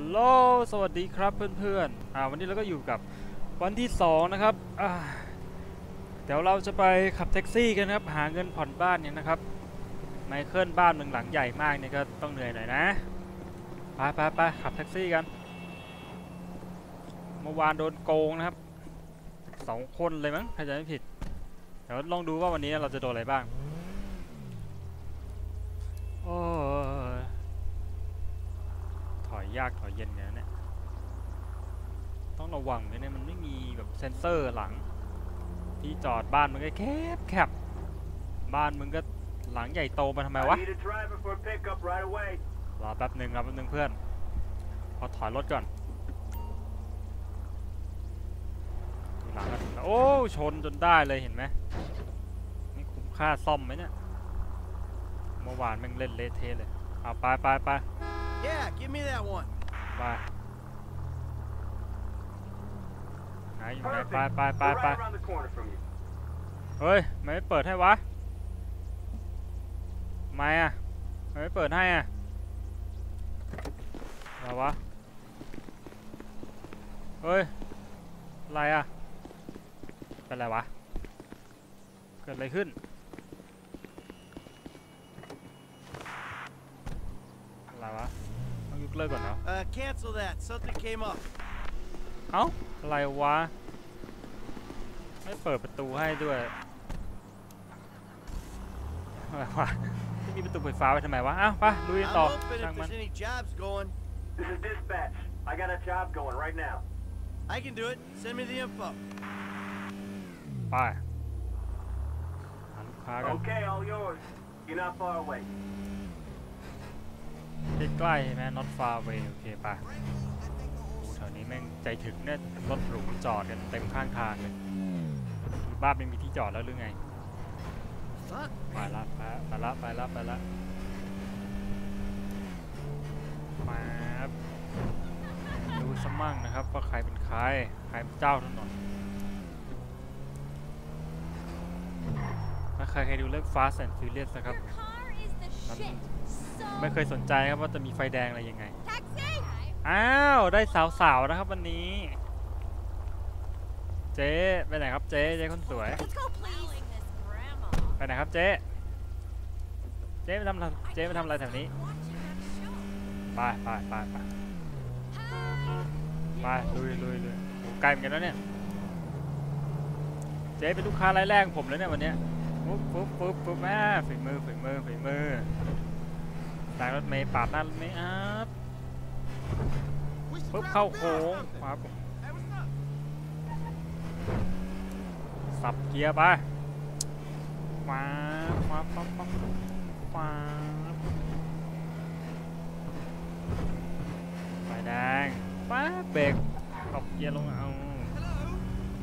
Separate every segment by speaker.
Speaker 1: ลโหลสวัสดีครับเพื่อนๆ อ่าวันนี้เราก็อยู่กับวันที่ 2 นะครับ อ่า เดี๋ยวเราจะไปขับแท็กซี่กันครับ หาเงินผ่อนบ้านเนี่ยนะครับ ไมเคิลบ้านมึงหลังใหญ่มากเนี่ยก็ต้องเหนื่อยหน่อยนะ ไปไปไปขับแท็กซี่กัน เมื่อวานโดนโกงนะครับสองคนเลยมั้งถ้าจะไม่ผิด เดี๋ยวลองดูว่าวันนี้เราจะโดนอะไรบ้าง โอ้ ยยากถอยเย็นกันนะเนี่ยต้องระวังเลยเนี่ยมันไม่มีแบบเซ็นเซอร์หลัง ที่จอดบ้านมันก็แคบแคบบ้านมึงก็หลังใหญ่โตมาทำไมวะ
Speaker 2: I need a driver for a pickup right away.
Speaker 1: รอแป๊บหนึ่งรอแป๊บหนึ่งเพื่อนพอถอยรถก่อนดูหลังกันโอ้ชนจนได้เลยเห็นไหมนี่คุ้มค่าซ่อมไหมเนี่ยเมื่อวานแม่งเล่นเละเทะเลยเอาไปไปไป
Speaker 3: Yeah, give me that one.
Speaker 1: ไปไหนอยู่ไหน
Speaker 2: Perfect.
Speaker 1: ไปไปไป
Speaker 2: We're
Speaker 1: ไป
Speaker 2: right around the corner from you.
Speaker 1: เฮ้ยทำไมไม่เปิดให้วะทำไมอะทำไมไม่เปิดให้อะอะไรวะเฮ้ยอะไรอะเป็นไรวะเกิดอะไรขึ้นอะไรวะต้องยก เลิกก่อนเหรอ
Speaker 3: Uh, cancel that. Something came up.
Speaker 1: เอ้า อะไรวะ ไม่เปิดประตูให้ด้วย อะไรวะไม่มีประตูไฟฟ้าไว้ทำไมวะ อ้าวไปลุยกัน
Speaker 3: I'm
Speaker 1: ต่อ
Speaker 3: open
Speaker 1: ช่าง
Speaker 3: if
Speaker 1: มัน
Speaker 3: there's any jobs going.
Speaker 2: This is dispatch. I got a job going right now.
Speaker 3: I can do it. Send me the info.
Speaker 1: ไปหาลูกค้ากัน
Speaker 2: Okay, all yours. You're not far away.
Speaker 1: ใกล้ๆใช่ไหม not far away โอเคไปโอ้แถวนี้แม่งใจถึงเนี่ยรถหรูจอดกันเต็มข้างทางเลยบ้านไม่มีที่จอดแล้วหรือไง
Speaker 3: Fuck.
Speaker 1: ไปละไปละไปละไปละมาดูสมั่งนะครับว่าใครเป็นใครใครเป็นเจ้าถนนถ้าใครเคยดูเรื่อง Fast and Furious นะครับ ไม่เคยสนใจครับว่าจะมีไฟแดงอะไรยังไง
Speaker 4: taxi.
Speaker 1: อ้าว ได้สาวๆนะครับวันนี้ เจ๊ไปไหนครับเจ๊เจ๊คนสวย
Speaker 4: Let's go, please. This grandma.
Speaker 1: ไปไหนครับเจ๊เจ๊ไปทำอะไรเจ๊ไปทำอะไรแถวนี้ ไปไปไปไปไปลุยลุยลุยโอ้ไกลเหมือนกันแล้วเนี่ย เจ๊เป็นลูกค้ารายแรกของผมเลยเนี่ยวันเนี้ยปุ๊บปุ๊บปุ๊บปุ๊บแม่ฝีมือฝีมือฝีมือ สายรถเมย์ปาดหน้ารถเมย์อัพปุ๊บเข้าโค้งครับสับเกียร์ไปมามาปั๊บปั๊บมาไฟแดงป๊าเบรกตบเกียร์ลงเอา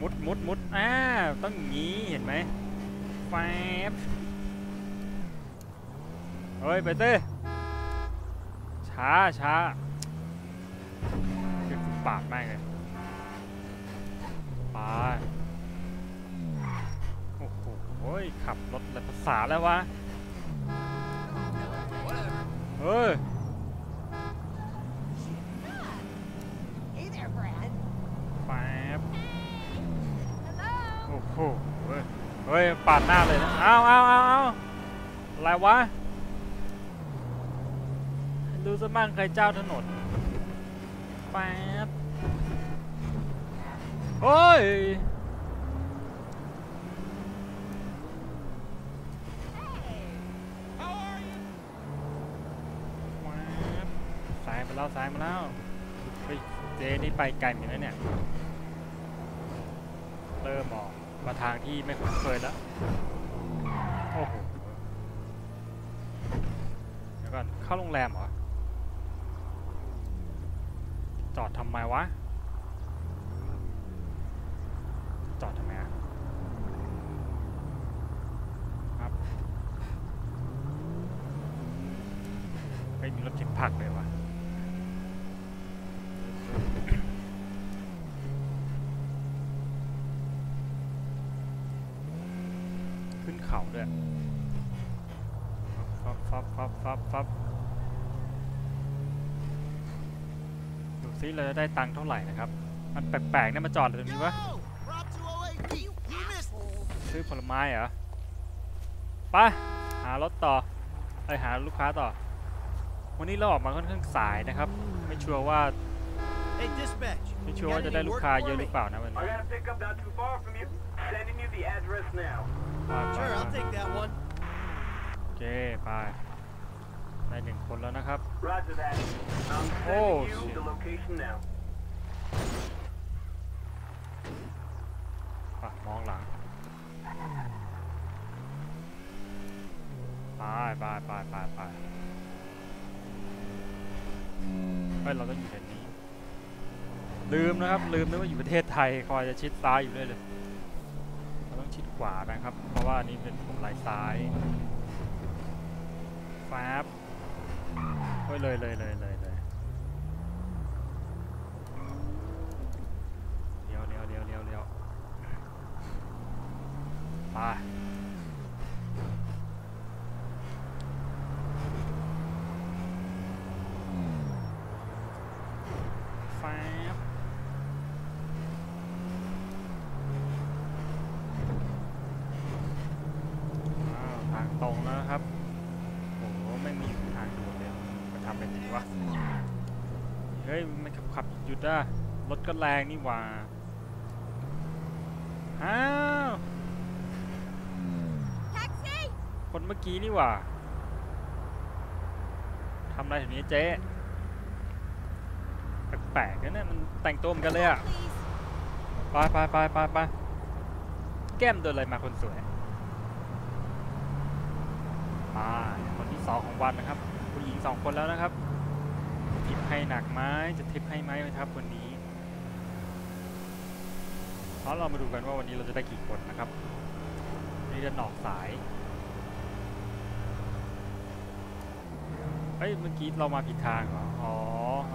Speaker 1: มุดมุดมุดอ่าต้องงนี้เห็นไหมแฟบเฮ้ยไปเต้ ช้าช้าคือปาดแม่งเลยไปโอ้โหขับรถอะไรภาษาแล้ววะเฮ้ย
Speaker 4: Hey there, Brad.
Speaker 1: แฟบ
Speaker 4: Hello.
Speaker 1: โอ้โหเฮ้ย เฮ้ย ปาดหน้าเลยนะเอาเอาเอาเอาอะไรวะ ดูสมั่งใครเจ้าถนนแป๊บโอ้ยสายมาแล้วสายมาแล้วเฮ้ยเจนี่ไปไกลเหมือนกันนะเนี่ย เริ่มออกมาทางที่ไม่คุ้นเคยแล้วโอ้โหเดี๋ยวก่อนเข้าโรงแรมเหรอ จอดทำไมวะ จอดทำไมอะครับไม่มีรถเข็นผักเลยวะขึ้นเขาด้วยฟับฟับฟับฟับฟับ ซิเราจะได้ตังค์เท่าไหร่นะครับ มันแปลกๆเนี่ยมาจอดอะไรตรงนี้วะ
Speaker 3: Yo! Prop 208 Pete! You missed it!
Speaker 1: ซื้อผลไม้เหรอไปหารถต่อไปหาลูกค้าต่อ วันนี้เราออกมาค่อนข้างสายนะครับ ไม่ชัวร์ว่า
Speaker 3: Hey, dispatch.
Speaker 1: ไม่
Speaker 3: you
Speaker 1: ชัวร์
Speaker 3: got
Speaker 1: ว่าจะได้
Speaker 3: any
Speaker 1: ลูก
Speaker 3: work
Speaker 1: ค้า
Speaker 3: for
Speaker 1: เยอะห
Speaker 3: me?
Speaker 1: รือเปล่านะวัน
Speaker 2: I
Speaker 1: นี้
Speaker 2: got a pickup not too far from you. Sending you the address now.
Speaker 1: ไปไป
Speaker 3: Sure,
Speaker 1: ไป
Speaker 3: I'll take that one.
Speaker 1: โอเคไป ได้หนึ่งคนแล้วนะครับ
Speaker 2: Roger that. I'm sending
Speaker 1: Oh,
Speaker 2: you
Speaker 1: shit.
Speaker 2: the location now.
Speaker 1: ไปมองหลังไปไปไปไปไปเฮ้ยเราต้องอยู่แถวนี้ ลืมนะครับ ลืมนะว่าอยู่ประเทศไทย คอยจะชิดซ้ายอยู่เลยเลย เราต้องชิดขวานะครับ เพราะว่าอันนี้เป็นผมไหลซ้ายฟาบ เฮ้ยเลยเลยเลยเลยเลยเลี้ยวเลี้ยวเลี้ยวเลี้ยวเลี้ยวไปฟาบอ้าวทางตรงแล้วนะครับ โอ้โหไม่มีทางด่วนเลยมาทำเป็นอย่างนี้วะ เฮ้ยมัน ขับขับหยุดอะรถก็แรงนี่หว่าอ้าว
Speaker 4: Taxi!
Speaker 1: คนเมื่อกี้นี่หว่าทำอะไรแถวนี้เจ๊แปลกๆนะเนี่ยมันแต่งตัวเหมือนกันเลยอะ
Speaker 4: Please.
Speaker 1: ไปไปไปไปไปแก้มโดนอะไรมาคนสวยมาคนที่สองของวันนะครับ ผู้หญิงสองคนแล้วนะครับทิป ให้หนักไหมจะทิปให้ไหมครับวันนี้เพราะเรามาดูกันว่าวันนี้เราจะได้กี่คนนะครับ นี่จะหนอกสายเอ้ยเมื่อกี้เรามาผิดทางเหรอ อ๋อ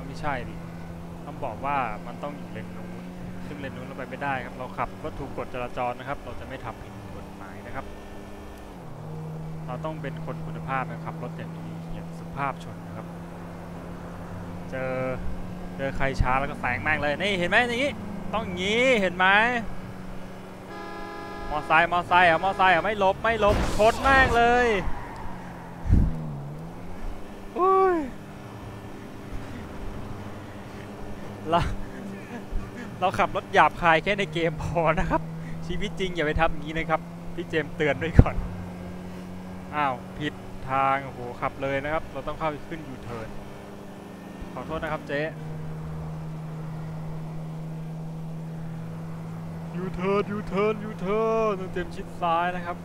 Speaker 1: ไม่ใช่ดิต้องบอกว่ามันต้องอยู่เลนนู้น ซึ่งเลนนู้นเราไปไม่ได้ครับ เราขับก็ถูกกฎจราจรนะครับ เราจะไม่ทำผิดกฎหมายนะครับ เราต้องเป็นคนคุณภาพนะครับรถอย่างดีอย่างสุภาพชนนะครับ เจอเจอใครช้าแล้วก็แซงแม่งเลยนี่เห็นไหมอย่างนี้ต้องงี้เห็นไหมมอไซค์มอไซค์อะมอไซค์อะไม่ลบไม่ลบชนแม่งเลยอุ้ยเราเราขับรถหยาบคายแค่ในเกมพอนะครับ ชีวิตจริงอย่าไปทำอย่างนี้นะครับ พี่เจมเตือนด้วยก่อน อ้าว ผิดทางโอ้โหขับเลยนะครับ เราต้องเข้าขึ้นยูเทิร์น ขอโทษนะครับเจ๊ U-turn U-turn U-turn ต้องเต็มชิดซ้ายนะครับ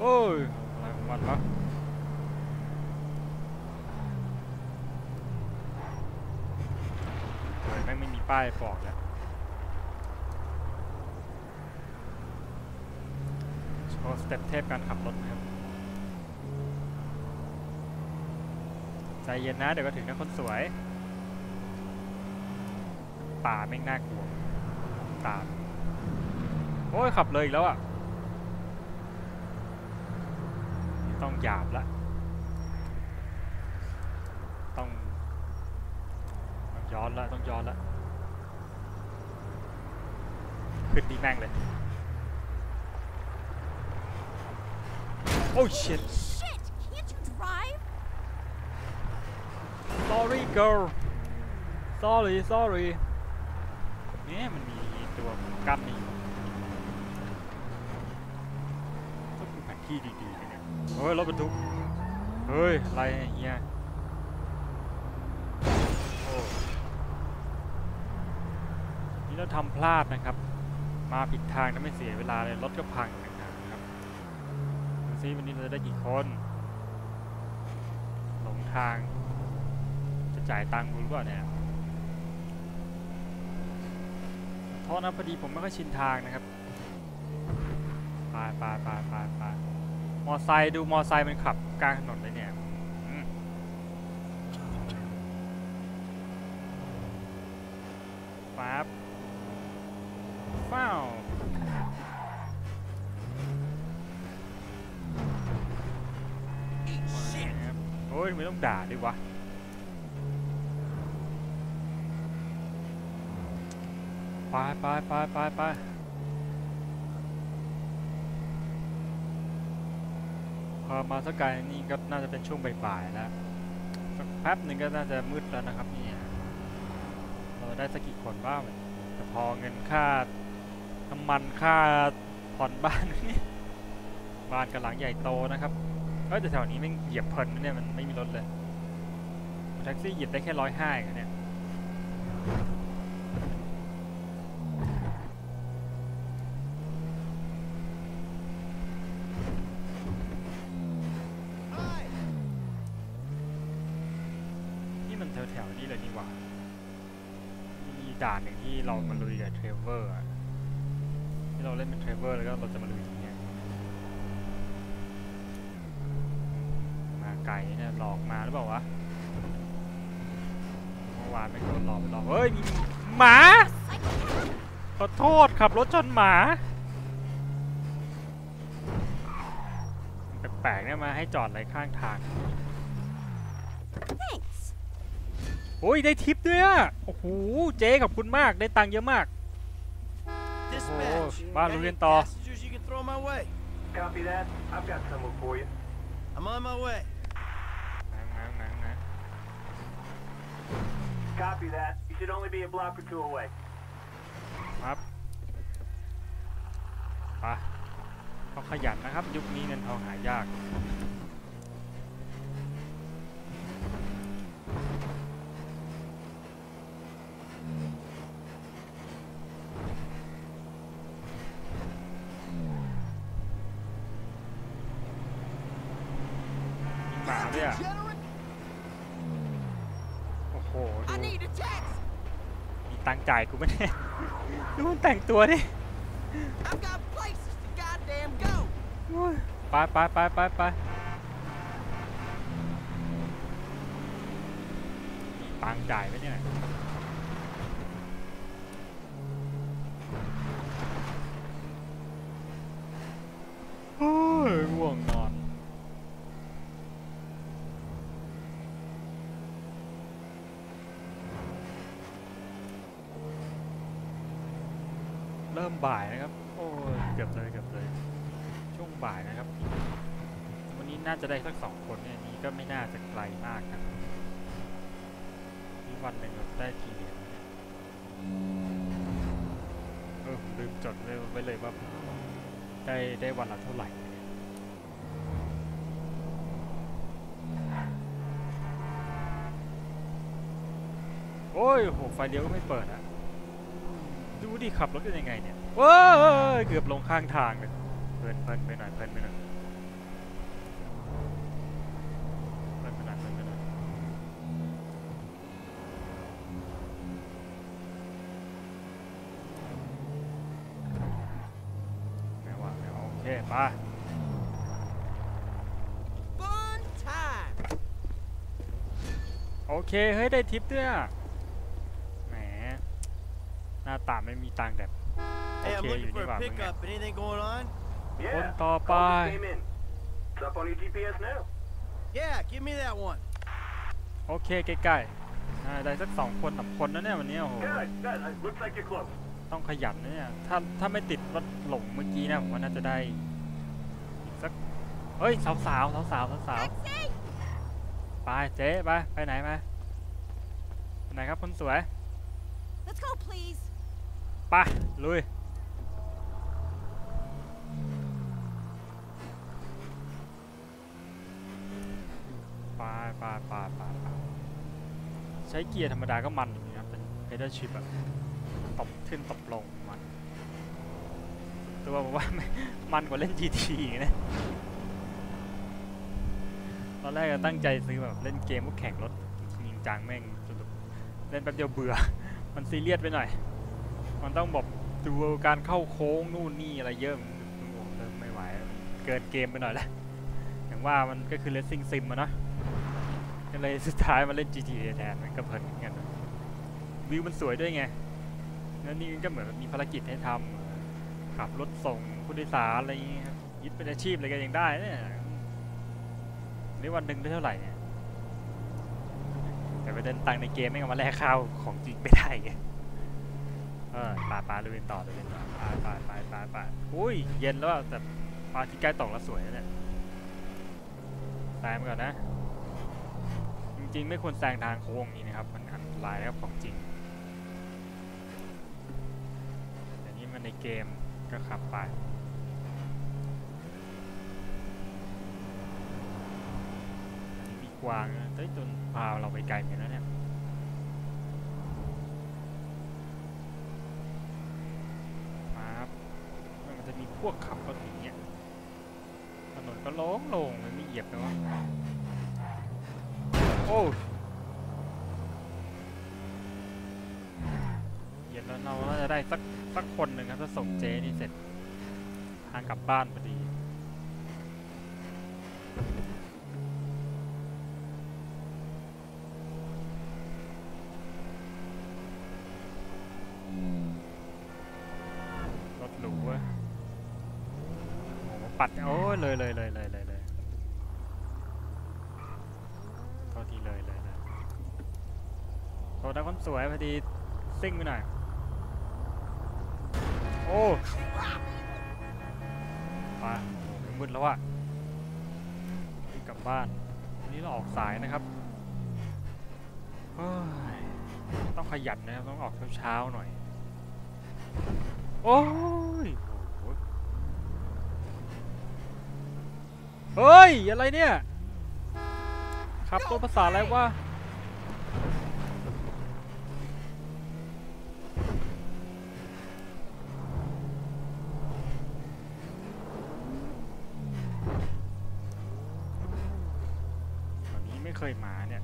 Speaker 1: โอ้ยอะไรของมันวะเฮ้ยแม่งไม่มีป้ายบอกแล้วโชว์สเต็ปเทพการขับรถนะครับ ใจเย็นนะ เดี๋ยวก็ถึงนะคนสวย ป่าแม่งน่ากลัวตามโอ้ยขับเลยอีกแล้วอะต้องหยาบละต้องต้องย้อนละต้องย้อนละขึ้นดีแม่งเลยโอ้ shit
Speaker 4: Shit! Can't you drive?
Speaker 1: sorry girl sorry sorry เนี่ยมันมีตัวกั้นนี่ต้องดูแผนที่ดีๆเนี่ยเฮ้ยรถบรรทุก เฮ้ย อะไรเนี่ยเฮียโอ้นี่เราทำพลาดนะครับ มาผิดทางนะไม่เสียเวลาเลย รถก็พังนะครับดูซิวันนี้เราจะได้กี่คน หลงทาง จะจ่ายตังค์กูหรือเปล่าเนี่ยขอ โทษนะพอดีผมไม่ค่อยชินทางนะครับไปไปไปไปไปมอไซค์ดูมอไซค์มันขับกลางถนนเลยเนี่ยอืมปั๊บฟ้าว
Speaker 3: Shit!
Speaker 1: โอ้ยทำไม่ต้องด่าด้วยวะ ไปไปไปไปไปพอมาสักไกลนี่ก็น่าจะเป็นช่วงบ่ายๆแล้วสักแป๊บหนึ่งก็น่าจะมืดแล้วนะครับเนี่ยเราได้สักกี่คนบ้างแต่พอเงินค่าน้ำมันค่าผ่อนบ้านนี่บ้านกำลังใหญ่โตนะครับเอ้ยแต่แถวนี้แม่เหยียบเพลินนะเนี่ยมันไม่มีรถเลยแท็กซี่เหยียบได้แค่ร้อยห้าเองเนี่ย
Speaker 3: Hi.
Speaker 1: นี่มันแถวๆนี้ เลยนี่หว่ามีด่านหนึ่งที่เรามาลุยกับเทรเวอร์อะที่เราเล่นเป็นเทรเวอร์แล้วก็เราจะมาลุยตรงเนี้ยมาไกลเนี่ยหลอกมาหรือเปล่าวะเมื่อวานไม่โดนหลอกไปหลอกเฮ้ยมีหมาขอโทษขับรถชนหมาแปลกๆเนี่ยมาให้จอดอะไรข้างทาง โอ้ยได้ทิปด้วยอะโอ้โหเจ๊ขอบคุณมากได้ตังค์เยอะมาก
Speaker 3: Dispatch.
Speaker 1: ba,
Speaker 3: Any
Speaker 1: Lulian to.
Speaker 3: passengers you can throw my way?
Speaker 2: Copy that. I've got someone for you.
Speaker 3: I'm on my way.
Speaker 1: งั้นงั้นงั้นงั้น
Speaker 2: Copy that. You should only be a block or two away.
Speaker 1: ครับไปเขาขยันนะครับ ยุคนี้เงินทองหายาก มีหมาด้วยอะ
Speaker 3: Degenerate.
Speaker 1: โอ้โห
Speaker 3: I
Speaker 1: ดู
Speaker 3: need a taxi.
Speaker 1: มี ตังจ่ายกูไหมเนี่ดูมันแต่งตัวดิไปไปไปไปไปตังจ่ายไหมเนี่ยโอ้ยง่วงนอน เริ่มบ่ายนะครับ โอ้ยเกือบเลยเกือบเลย ช่วงบ่ายนะครับ วันนี้น่าจะได้สักสองคนเนี่ยนี้ก็ไม่น่าจะไกลมากนะนี่วันหนึ่งเราได้กี่เหรียญวะเนี่ยเออผมลืมจดไว้ไว้เลยว่าได้ได้วันละเท่าไหร่เนี่ยโอ้ยโหไฟเลี้ยวก็ไม่เปิดอะ ดูดิขับรถกันยังไงเนี่ยว้ายเกือบลงข้างทางเลยเพลินเพลินไปหน่อยเพลินไปหน่อยเพลินไปหน่อยเพลินไปหน่อยไม่ว่าไม่ว่าโอเคไป
Speaker 3: Fun time.
Speaker 1: โอเคเฮ้ยได้ทิปด้วยอะแหม หน้าตาไม่มีตังค์แบบ
Speaker 3: Hey, I'm
Speaker 1: Okay,
Speaker 3: looking
Speaker 1: you
Speaker 3: for
Speaker 1: need
Speaker 3: a
Speaker 1: one,
Speaker 3: pickup. Anything going on?
Speaker 2: Yeah.
Speaker 1: Con to
Speaker 2: call
Speaker 1: pa.
Speaker 2: just came in. It's up on your GPS now.
Speaker 3: Yeah, give me that one.
Speaker 1: โอเคใกล้ๆอ่าได้สักสองคนสามคนนะเนี่ยวันนี้โอ้โห
Speaker 2: Good. Good. It looks like you're close.
Speaker 1: ต้องขยันนะเนี่ยถ้าถ้าไม่ติดรถหลงเมื่อกี้นะผมว่าน่าจะได้อีกสักเฮ้ยสาวสาวสาวสาวสาวสาว
Speaker 4: Taxi!
Speaker 1: ไปเจ๊ไปไปไหนมาไปไหนครับคนสวย
Speaker 4: Let's go, please.
Speaker 1: ไปลุยไปไปไปไปไปใช้เกียร์ธรรมดาก็มันอยู่นะครับเป็น pedal shift อะตบขึ้นตบลงมันตัวบอกว่า มันกว่าเล่น GT อีกนะตอนแรกก็ตั้งใจซื้อแบบเล่นเกมพวกแข่งรถจริงจังแม่งสรุปเล่นแป๊บเดียวเบื่อ มันซีเรียสไปหน่อย มันต้องแบอกดูการเข้าโค้งนู่นนี่อะไรเยอะโอ้โหเริ่มไม่ไหวเกินเกมไปหน่อยแล้วอย่างว่ามันก็คือ racing sim อะเนะก็เลยสุดท้ายมาเล่น GTA แทนมันก็เพลินเหมือนกันวิวมันสวยด้วยไงแล้วนี่ก็เหมือนมีภารกิจให้ทำขับรถส่งผู้โดยสารอะไรอย่างเงี้ยยึดเป็นอาชีพอะไรกันยังได้เนี่ยนี่วันหนึ่งได้เท่าไหร่เนี่ยแต่ไปเดินตังค์ในเกมไม่เอามาแลกข้าวของจริงไม่ได้ไง เอเออไปไปลุยต่อลุยต่อไปไปไปไปไปอุ้ย เย็นแล้วแต่พระอาทิตย์ใกล้ตกแล้วสวยนะเนี่ยแซงไปก่อนนะ จริงๆ ไม่ควรแซงทางโค้งนี้นะครับ มันอันตรายนะครับของจริงแต่นี่มันในเกมก็ขับไปมีกวางนะเฮ้ยจนพาเราไปไกลเหมือนกันนะเนี่ย มาครับมันจะมีพ วกขับรถอย่างเงี้ยถนนก็โล่งโล่งมันไม่เหยียบเลยวะโอ้เหยียบแล้วเราน่าจะได้สักสักคนหนึ่งครับถ้าส่งเจนี่เสร็จทางกลับบ้านพอดี ยเลยเลยเลยเลยเลยเลยโทษทีเลยเลยเลยโทษนะคนสวยพอดีซิ่งไปหน่อย โอ้ไปมืดแล้วอะกลับบ้านวันนี้เราออกสายนะครับต้องขยันนะครับต้องออกเช้าๆหน่อย โอ้ยโอ้โห เฮ้ย อะไรเนี่ย ขับรถภาษาอะไรวะตอนนี้ไม่เคยมาเนี่ย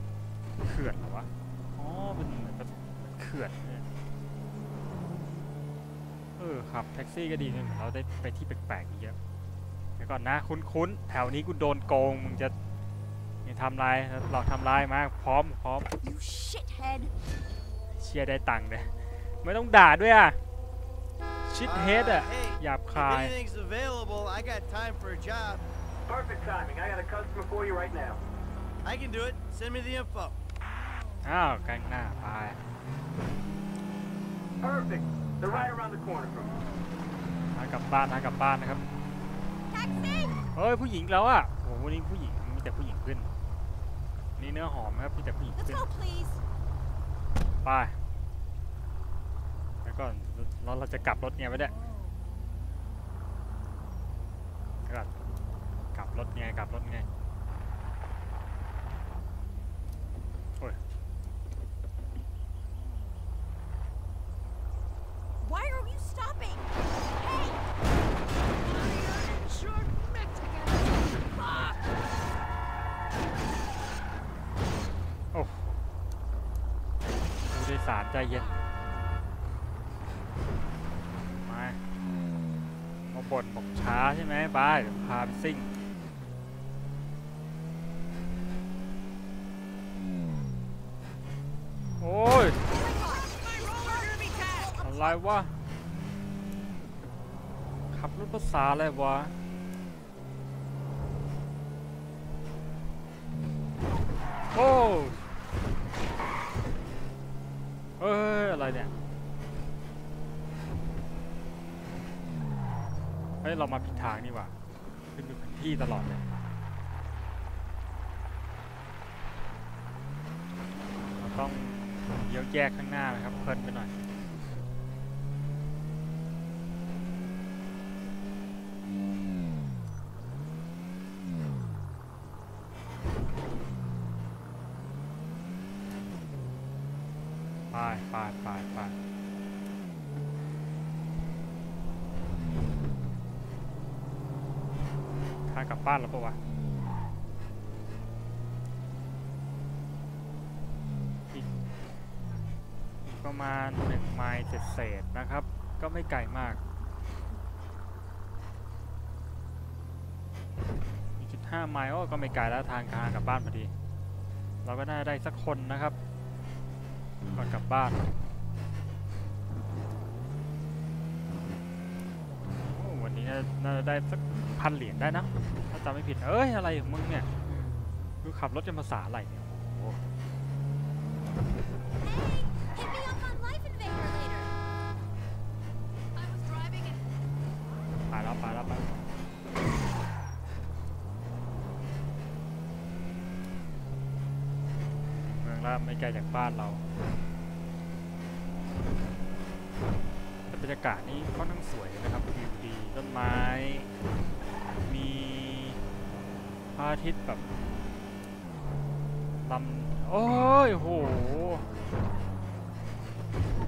Speaker 1: เขื่อนเหรอวะ อ๋อเป็นเหมือนกับเขื่อนเนี่ยเออขับแท็กซี่ก็ดีนะเหมือนเราได้ไปที่แปลกๆเยอะ ดี๋ยวก่อนนะคุ้นๆแถวนี้กูโดนโกงมึงจะนี่ทำลายหลอกทำลายมาพร้อมพร้อม
Speaker 4: You shithead.
Speaker 1: เชียร์ได้ตังค์เลยไม่ต้องด่าด้วยอะชิดเฮดอะ
Speaker 3: Uh, hey,
Speaker 1: หยาบ
Speaker 3: if
Speaker 1: คาย
Speaker 3: anything's available, I got time for a job.
Speaker 2: Perfect timing. I got a customer for you right now.
Speaker 3: I can do it. Send me the info.
Speaker 1: อ้าวกลางหน้าไป
Speaker 2: Perfect. They're right around the corner from you.
Speaker 1: ทางกลับบ้านทางกลับบ้านนะครับ
Speaker 4: Taxi!
Speaker 1: เฮ้ยผู้หญิงแล้วอะโหวันนี้ผู้หญิงมีแต่ผู้หญิงขึ้น นี่เนื้อหอมนะครับมีแต่ผู้หญิง
Speaker 4: Let's
Speaker 1: ขึ้น
Speaker 4: go, please.
Speaker 1: ไปแล้วก่อนแล้วเราจะกลับรถไงวะเนี่ยเดี๋ยวก่อนกลับรถไงกลับรถไงโอ้ย
Speaker 4: Why are you stopping? Hey! Sure Mexican. Fuck!
Speaker 1: โอ้ผู้โดยสาร ใจเย็น มามาบ่นบอกช้าใช่ไหมบายเดี๋ยวพาไปซิ่งโอ้ย อะไรวะ ขับรถภาษาอะไรวะ โอ้เอ้ย อะไรเนี่ย เฮ้ยเรามาผิดทางนี่หว่าขึ้นดูแผนที่ตลอดเลยเราต้องเลี้ยวแยกข้างหน้านะครับเพลินไปหน่อย ไปไปไปไปทางกลั บ้านแล้วปะวะประมาณหนึ่งไมล์เศษนะครับ ก็ไม่ไกลมากอีจุดห้าไมล์โอ้ก็ไม่ไกลแล้วทางทางกลับบ้านพอดี เราก็น่าได้สักคนนะครับ ก่อนกลับบ้าน นี้น่าจะได้สักพันเหรียญได้นะถ้าจำไม่ผิดเอ้ยอะไรของมึงเนี่ยคือขับรถจะมาสาอะไรเนี่ยโอ้ไป
Speaker 4: แล้วไปแล้ว
Speaker 1: ไปเมืองล่าไม่ไกลจากบ้านเรา ยากาศนี้ค่อนข้างสวยนะครับวิวดีต้นไม้ มีพระอาทิตย์แบบลำโอ้ยโห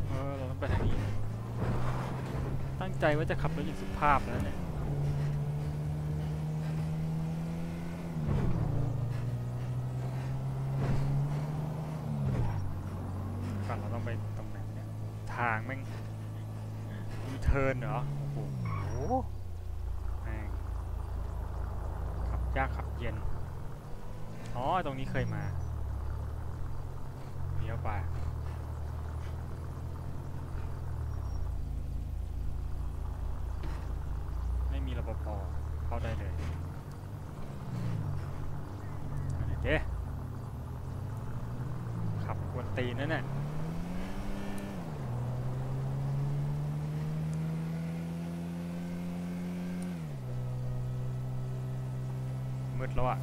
Speaker 1: เออเราต้องไปทางนี้ ตั้งใจว่าจะขับรถอย่างสุภาพแล้วเนี่ยก่อนเราต้องไปตรงไหนเนี่ย ทางแม่ง ทิร์นเหรอ โอ้โหแม่งขับยากขับเย็น อ๋อ ตรงนี้เคยมาเลี้ยวไป ไม่มีรปภเข้าได้เลยเอาเด้ขับกวนตีนนั่นน่ะมืด แล้วอะ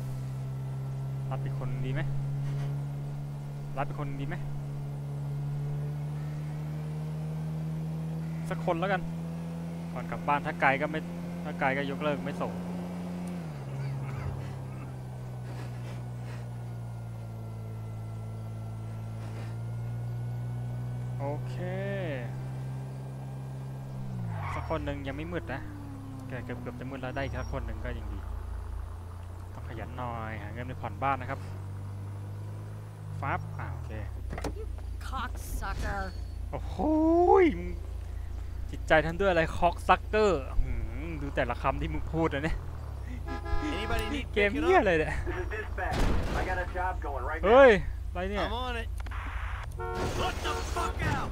Speaker 1: รับเป็นคนดีไหมรับเป็นคนดีไหมสักคนแล้วกัน ก่อนกลับบ้านถ้าไกลก็ไม่ถ้าไกลก็ยกเลิกไม่ส่งโอเค สักคนหนึ่งยังไม่มืดนะแกเกือบเกือบจะมืดแล้วได้สักคนหนึ่งก็ยังดี ขยันหน่อยหาเงินไปผ่อนบ้านนะครับฟับอ่าโอเค
Speaker 4: Cocksucker.
Speaker 1: โอ้โหยมึงจิตใจทำด้วยอะไรคอกซักเกอร์ดูแต่ละคำที่มึงพูดนะเนี่ย
Speaker 3: Anybody need
Speaker 1: เกม
Speaker 3: picking
Speaker 1: เหี้ย
Speaker 3: up?
Speaker 1: อะไรเนี่ย
Speaker 2: This is dispatch. I got a job going right now.
Speaker 1: เฮ้ยอะไรเนี่ย
Speaker 3: I'm on it. What the fuck out?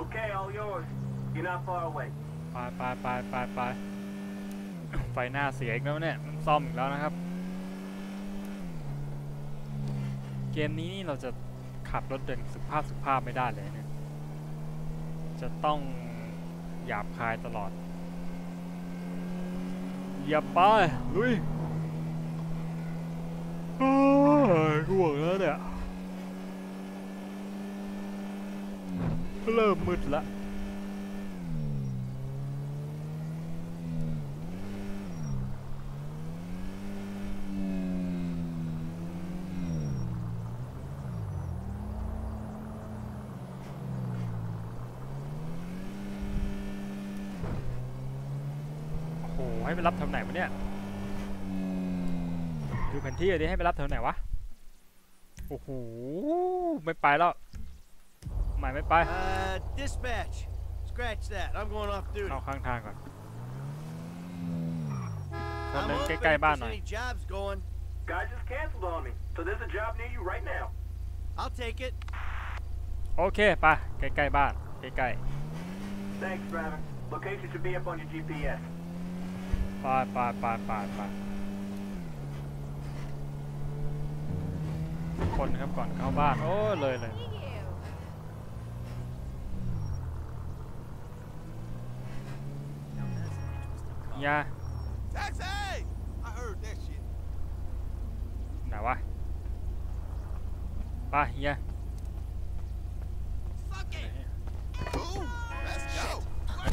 Speaker 2: Okay, all yours. You're not far away.
Speaker 1: ไปไปไปไปไป ไฟหน้าเสียอีกแล้วเนี่ยมันซ่อมอีกแล้วนะครับ เกมนี้นี่เราจะขับรถเดินสุภาพสุภาพไม่ได้เลยเนี่ยจะต้องหยาบคายตลอดอย่าไปลุยโอ้ยง่วงแล้วเนี่ยเริ่มมืดละ ดูแผนที่หน่อยดิให้ไปรับแถวไหนวะ โอ้โห ไม่ไปแล้วหมายไม่ไป
Speaker 3: Uh, dispatch. Scratch that. I'm going off duty.
Speaker 1: เอาข้างทางก่อนคน
Speaker 3: I'm
Speaker 1: หนึง
Speaker 3: open
Speaker 1: ใกล้
Speaker 3: if
Speaker 1: ๆบ้าน
Speaker 3: there's
Speaker 1: หน่อย
Speaker 3: any jobs going.
Speaker 2: Guy just canceled on me, so there's a job near you right now.
Speaker 3: I'll take it.
Speaker 1: โอเคไปใกล้ๆบ้านใกล้
Speaker 2: Thanks, driver. Location should be up on your GPS.
Speaker 1: ๆไปไปไปไปไป คนนะครับก่อนเข้าบ้านโอ้เลยเลย
Speaker 4: See you.
Speaker 1: ยา
Speaker 5: Taxi! I heard that shit.
Speaker 1: ไหนวะไปเฮีย
Speaker 5: Fuck it! Cool. Let's go.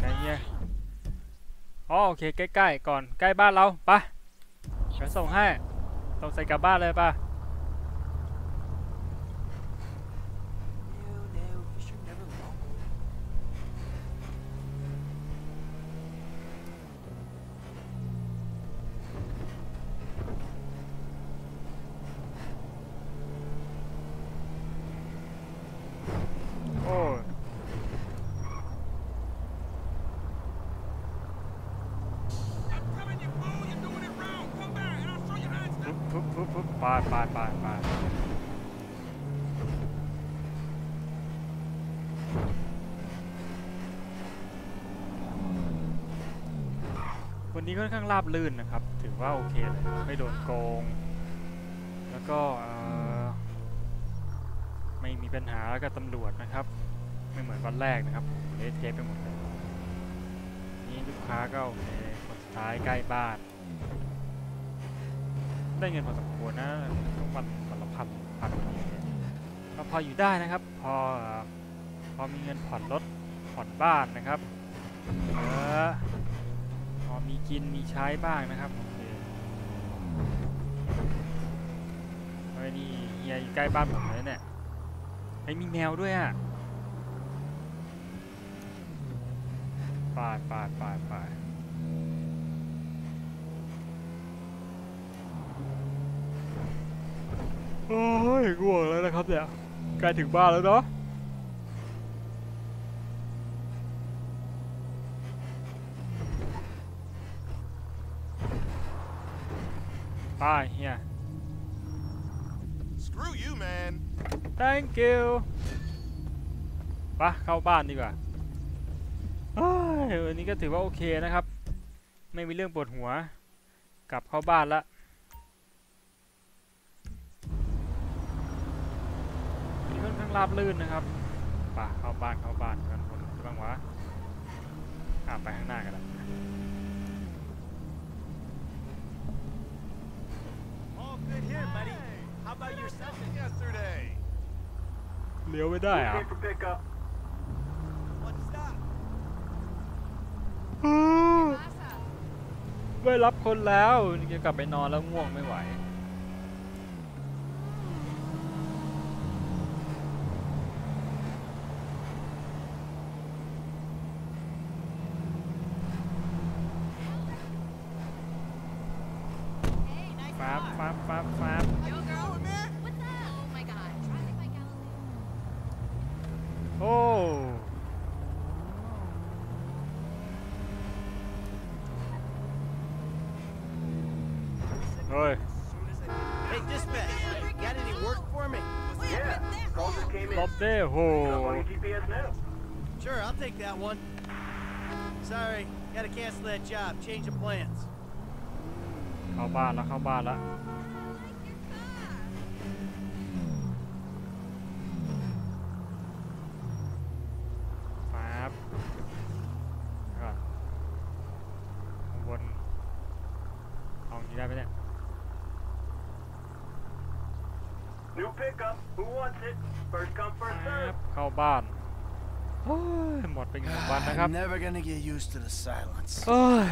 Speaker 1: ไหนเฮียอ๋อโอเคใกล้ๆก่อนใกล้บ้านเราไปเดี๋ยวส่งให้ต้องใส่กลับบ้านเลยป่ะ ไปไปไปไปวันนี้ค่อนข้างราบลื่นนะครับ ถือว่าโอเคเลย ไม่โดนโกง แล้วก็ไม่มีปัญหากับตำรวจนะครับ ไม่เหมือนวันแรกนะครับเละเทะไปหมดเลย นี่ลูกค้าก็โอเค คนสุดท้ายใกล้บ้าน ได้เงินพอสมควรนะทุกวันวันละพันพัพันก็พออยู่ได้นะครับ พอพอมีเงินผ่อนรถผ่อนบ้านนะครับเออพอมีกินมีใช้บ้างนะครับโอเคเฮ้นี่เฮียอยู่ใกล้บ้านผมเลยเนี่ยไอ้มีแมวด้วยอะไปไปไปไป โอ้ยง่วงแล้วนะครับเนี่ยใกล้ถึงบ้านแล้วเนาะไปเฮีย
Speaker 5: Screw you, man.
Speaker 1: thank you ปะเข้าบ้านดีกว่าเฮ้ยวันนี้ก็ถือว่าโอเคนะครับ ไม่มีเรื่องปวดหัว กลับเข้าบ้านละ ราบลื่นนะครับไป่ะเข้าบ้านเข้าบ้านกันคนบ้างวะอะไปข้างหน้ากันละ
Speaker 3: All good here, buddy. How about yourself?
Speaker 5: Yesterday.
Speaker 1: เลี้ยวไม่ได้อะ
Speaker 2: Okay for pickup.
Speaker 3: One stop.
Speaker 1: ไม่รับคนแล้วนี่จะกลับไปนอนแล้วง่วงไม่ไหว
Speaker 4: Hey, nice
Speaker 1: ฟ้าบ
Speaker 4: car.
Speaker 1: ฟ้าบฟ้าบฟ้าบ
Speaker 4: Yo, girl. What's that? Oh my god. Driving by Galileo.
Speaker 1: โอ้เฮ้ย
Speaker 3: Hey, dispatch. Got any work for me?
Speaker 2: Yeah, call just came
Speaker 1: ล
Speaker 2: in.
Speaker 1: บเด้โห
Speaker 2: Up on your GPS now.
Speaker 3: Sure, I'll take that one. Sorry, gotta cancel that job. Change of plans.
Speaker 1: เข้าบ้านแล้วเข้าบ้านแล้ว ฟ้าบก่อนข้างบนเอาอย่างนี้ได้ไหมเนี่ย
Speaker 2: New pickup. Who wants it? First come, first
Speaker 1: ฟ้า
Speaker 2: serve.
Speaker 1: บเข้าบ้านโอ้ยหมดไปอีกห นึ่งวันนะครับ
Speaker 3: never gonna get used to the silence.
Speaker 1: โอ้ย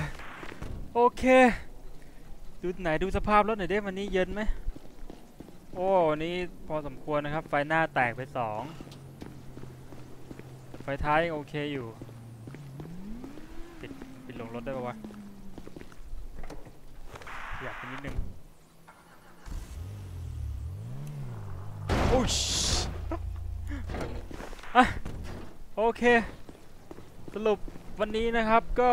Speaker 1: โอเค ดูไหนดูสภาพรถหน่อยได้วันนี้เย็นไหมโอ้วันนี้พอสมควรนะครับ ไฟหน้าแตกไปสองไฟท้ายยังโอเคอยู่ ปิดปิดลงรถได้ปะวะ อยากไปนิดนึง โอ้ยอะโอเค สรุปวันนี้นะครับก็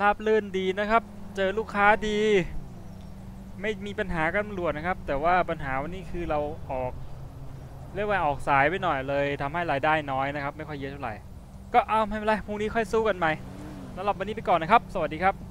Speaker 1: ราบลื่นดีนะครับ เจอลูกค้าดี ไม่มีปัญหากับตำรวจนะครับ แต่ว่าปัญหาวันนี้คือเราออกเรียกว่าออกสายไปหน่อยเลยทำให้รายได้น้อยนะครับ ไม่ค่อยเยอะเท่าไหร่ ก็เอาไม่เป็นไรพรุ่งนี้ค่อยสู้กันใหม่สำหรับวันนี้ไปก่อนนะครับ สวัสดีครับ